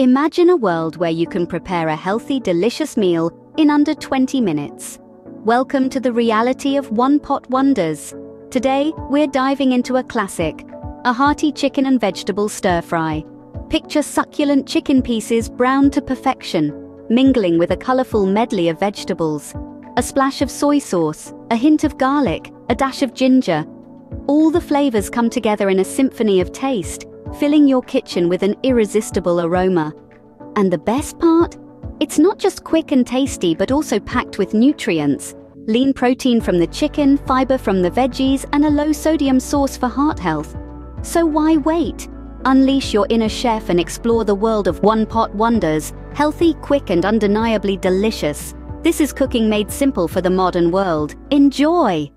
Imagine a world where you can prepare a healthy, delicious meal in under 20 minutes. Welcome to the reality of One Pot Wonders. Today, we're diving into a classic, a hearty chicken and vegetable stir fry. Picture succulent chicken pieces browned to perfection, mingling with a colorful medley of vegetables. A splash of soy sauce, a hint of garlic, a dash of ginger. All the flavors come together in a symphony of taste, filling your kitchen with an irresistible aroma. And the best part? It's not just quick and tasty, but also packed with nutrients. Lean protein from the chicken, fiber from the veggies, and a low sodium source for heart health. So why wait? Unleash your inner chef and explore the world of one pot wonders, healthy, quick, and undeniably delicious. This is cooking made simple for the modern world. Enjoy!